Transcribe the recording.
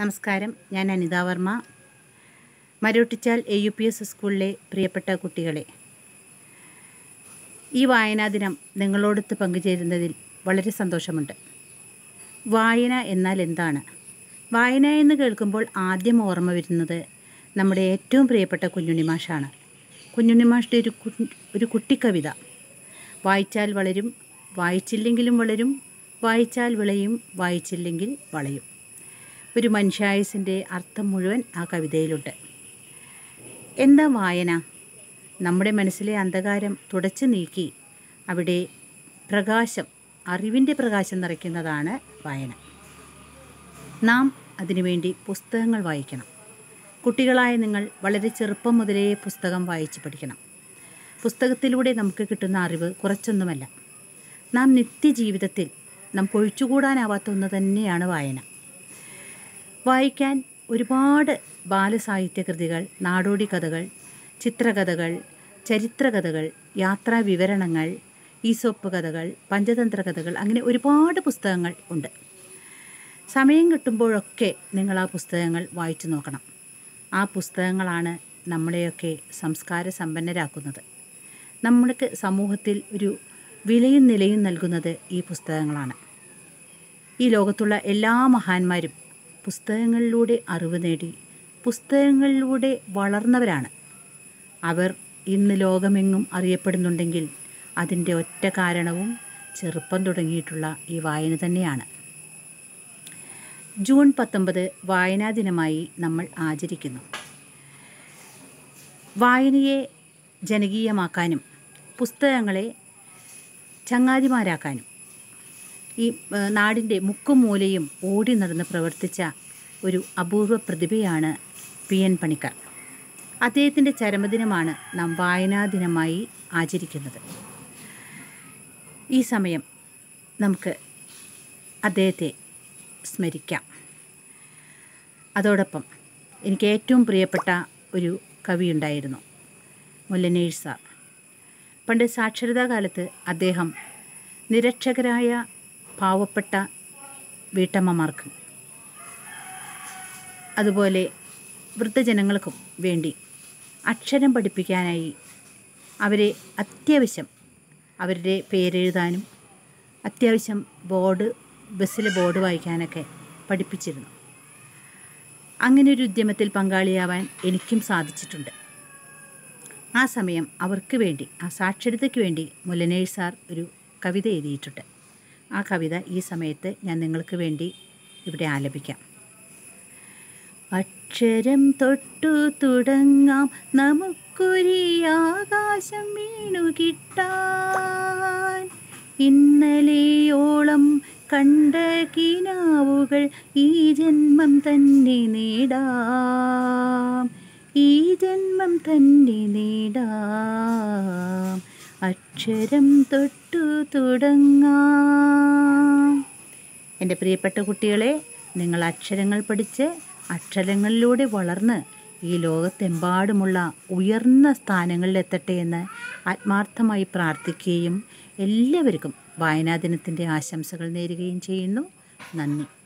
നമസ്കാരം. ഞാൻ Anitha Varma. Marottichal A U P S സ്കൂളിലെ പ്രിയപ്പെട്ട കുട്ടികളെ. ഈ വായനാ ദിനം നിങ്ങളോടൊത്ത് പങ്കുചേരുന്നതിൽ വളരെ സന്തോഷമുണ്ട്. വായന എന്നാൽ എന്താണ്? വായന എന്ന് കേൾക്കുമ്പോൾ ആദ്യം ഓർമ്മ വരുന്നത് നമ്മുടെ ഏറ്റവും പ്രിയപ്പെട്ട കുഞ്ഞുണ്ണി മാഷാണ്. കുഞ്ഞുണ്ണി മാഷിന്റെ ഒരു ഒരു കുട്ടിക്കവിത. വായിച്ചാൽ വളരും വായിച്ചില്ലെങ്കിലും വളരും വായിച്ചാൽ വിളയും വായിച്ചില്ലെങ്കിൽ വളയും. ഒരു മനുഷ്യായുസിന്റെ അർത്ഥം മുഴുവൻ ആ കവിതയിലുണ്ട്. എന്താ വായന? നമ്മുടെ മനസ്സിലെ അന്ധകാരം തുടച്ചു നീക്കി അവിടെ പ്രകാശം അറിവിന്റെ പ്രകാശം നിറയ്ക്കുന്നതാണ് വായന. നാം അതിനുവേണ്ടി പുസ്തകങ്ങൾ വായിക്കണം. കുട്ടികളായ നിങ്ങൾ വളരെ ചെറുപ്പം മുതലേ പുസ്തകം വായിച്ച് പഠിക്കണം. പുസ്തകത്തിലൂടെ നമുക്ക് കിട്ടുന്ന അറിവ് കുറച്ചൊന്നുമല്ല. നാം നിത്യജീവിതത്തിൽ നമുക്ക് ഒഴിച്ചുകൂടാനാവാത്ത ഒന്ന് തന്നെയാണ് വായന. വായിക്കാൻ ഒരുപാട് ബാലസാഹിത്യ കൃതികൾ നാടോടി കഥകൾ ചിത്രകഥകൾ ചരിത്രകഥകൾ യാത്രാ വിവരണങ്ങൾ ഈസോപ്പ് കഥകൾ പഞ്ചതന്ത്ര കഥകൾ അങ്ങനെ ഒരുപാട് പുസ്തകങ്ങൾ ഉണ്ട്. സമയം കിട്ടുമ്പോഴൊക്കെ നിങ്ങൾ ആ പുസ്തകങ്ങൾ വായിച്ചു നോക്കണം. ആ പുസ്തകങ്ങളാണ് നമ്മളെയൊക്കെ സംസ്കാര സമ്പന്നരാക്കുന്നത് നമ്മൾക്ക് സമൂഹത്തിൽ ഒരു വിലയും നിലയും നൽകുന്നത് ഈ പുസ്തകങ്ങളാണ്. ഈ ലോകത്തുള്ള എല്ലാ മഹാന്മാരും പുസ്തകങ്ങളിലൂടെ അറിവ് നേടി പുസ്തകങ്ങളിലൂടെ വളർന്നവരാണ്. അവർ ഇന്ന് ലോകമെങ്ങും അറിയപ്പെടുന്നുണ്ടെങ്കിൽ അതിന്റെ ഒറ്റ കാരണവും ചെറുപ്പം തുടങ്ങിയിട്ടുള്ള ഈ വായന തന്നെയാണ്. ജൂൺ പത്തൊമ്പത് വായനാ ദിനമായി നമ്മൾ ആചരിക്കുന്നു. വായനയെ ജനകീയമാക്കാനും പുസ്തകങ്ങളെ ചങ്ങാതിമാരാക്കാനും ഈ നാടിന്റെ മുക്കും മൂലയും ഓടി നടന്ന് പ്രവർത്തിച്ച ഒരു അപൂർവ പ്രതിഭയാണ് പി എൻ പണിക്കർ. അദ്ദേഹത്തിന്റെ ചരമദിനമാണ് നാം വായനാ ദിനമായി ആചരിക്കുന്നത്. ഈ സമയം നമുക്ക് അദ്ദേഹത്തെ സ്മരിക്കാം. അതോടൊപ്പം എനിക്ക് ഏറ്റവും പ്രിയപ്പെട്ട ഒരു കവിയുണ്ടായിരുന്നു മുല്ലനേഴ് സാർ. പണ്ട് സാക്ഷരതാ കാലത്ത് അദ്ദേഹം നിരക്ഷകരായ പാവപ്പെട്ട വീട്ടമ്മമാർക്ക്. അതുപോലെ വൃദ്ധജനങ്ങൾക്കും വേണ്ടി അക്ഷരം പഠിപ്പിക്കാനായി അവരെ അത്യാവശ്യം അവരുടെ പേരെഴുതാനും അത്യാവശ്യം ബോർഡ് ബസ്സിലെ ബോർഡ് വായിക്കാനൊക്കെ പഠിപ്പിച്ചിരുന്നു. അങ്ങനെ ഒരു ഉദ്യമത്തിൽ പങ്കാളിയാവാൻ എനിക്കും സാധിച്ചിട്ടുണ്ട്. ആ സമയം അവർക്ക് വേണ്ടി ആ സാക്ഷരതയ്ക്ക് വേണ്ടി മുല്ലനേഴ് സാർ ഒരു കവിത എഴുതിയിട്ടുണ്ട്. ആ കവിത ഈ സമയത്ത് ഞാൻ നിങ്ങൾക്ക് വേണ്ടി ഇവിടെ ആലപിക്കാം. അക്ഷരം തൊട്ടു തുടങ്ങാം. നമുക്കൊരു ആകാശം വീണു കിട്ടാൻ. ഇന്നലെയോളം കണ്ട കിനാവുകൾ ഈ ജന്മം തന്നെ നേടാം. ഈ ജന്മം തന്നെ നേടാം. അക്ഷരം തൊട്ടു തുടങ്ങാം. എന്റെ പ്രിയപ്പെട്ട കുട്ടികളെ നിങ്ങൾ അക്ഷരങ്ങൾ പഠിച്ച് അക്ഷരങ്ങളിലൂടെ വളർന്ന് ഈ ലോകത്തെമ്പാടുമുള്ള ഉയർന്ന സ്ഥാനങ്ങളിലെത്തട്ടെ എന്ന് ആത്മാർത്ഥമായി പ്രാർത്ഥിക്കുകയും എല്ലാവർക്കും വായനാ ദിനത്തിന്റെ ആശംസകൾ നേരുകയും ചെയ്യുന്നു. നന്ദി.